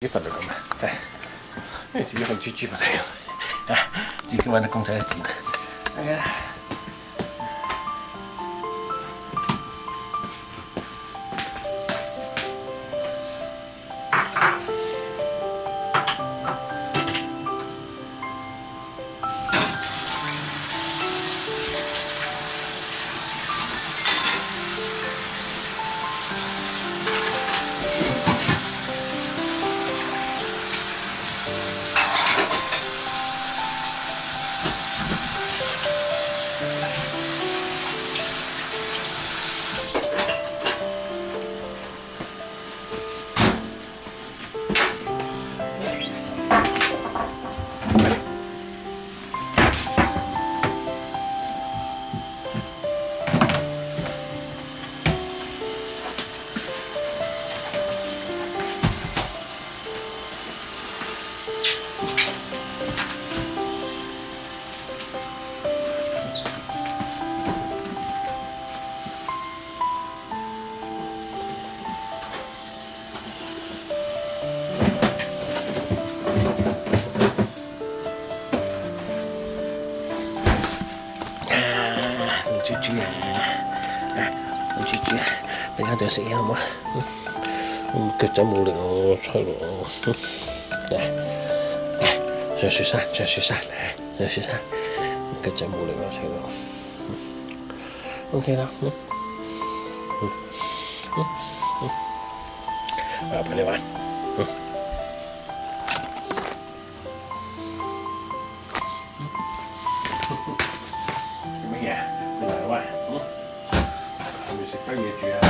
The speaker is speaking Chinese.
啲分就咁啦，系，啲小分珠珠分就咁，吓自己揾得工仔的，点啊。注意啊！注煮，啊！大家都要小嗯，啊！妈，夹着木料吹咯！哎哎，小心山，小心山，哎，小心山，夹着木料吹嗯 o k 我陪你玩，嗯。他也绝。